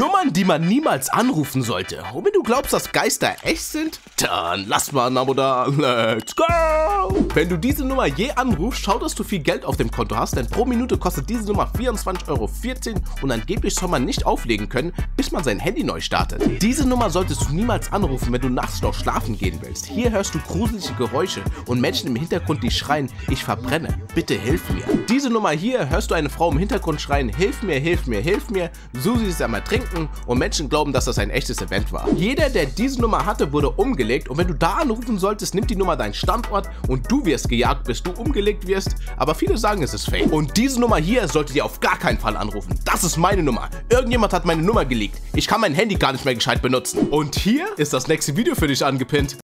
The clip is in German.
Nummern, die man niemals anrufen sollte. Und wenn du glaubst, dass Geister echt sind, dann lass mal ein Abo da. Let's go! Wenn du diese Nummer je anrufst, schau, dass du viel Geld auf dem Konto hast, denn pro Minute kostet diese Nummer 24,14 Euro und angeblich soll man nicht auflegen können, bis man sein Handy neu startet. Diese Nummer solltest du niemals anrufen, wenn du nachts noch schlafen gehen willst. Hier hörst du gruselige Geräusche und Menschen im Hintergrund, die schreien, ich verbrenne, bitte hilf mir. Diese Nummer hier hörst du eine Frau im Hintergrund schreien, hilf mir, hilf mir, hilf mir, Susi ist einmal trinken und Menschen glauben, dass das ein echtes Event war. Jeder, der diese Nummer hatte, wurde umgelegt und wenn du da anrufen solltest, nimmt die Nummer deinen Standort und du wirst gejagt, bis du umgelegt wirst, aber viele sagen, es ist fake. Und diese Nummer hier solltet ihr auf gar keinen Fall anrufen. Das ist meine Nummer. Irgendjemand hat meine Nummer geleakt. Ich kann mein Handy gar nicht mehr gescheit benutzen. Und hier ist das nächste Video für dich angepinnt.